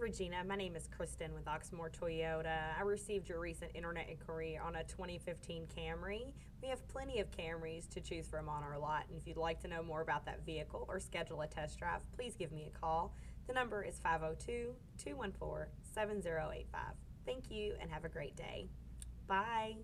Regina. My name is Kristen with Oxmoor Toyota. I received your recent internet inquiry on a 2015 Camry. We have plenty of Camrys to choose from on our lot, and if you'd like to know more about that vehicle or schedule a test drive, please give me a call. The number is 502 214 7085. Thank you and have a great day. Bye.